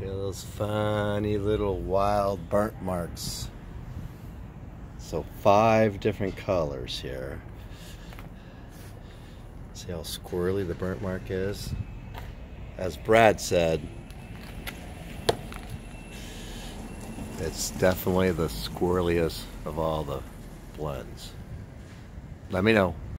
See those funny little wild burnt marks. So five different colors here. See how squirrely the burnt mark is? As Brad said, it's definitely the squirreliest of all the blends. Let me know.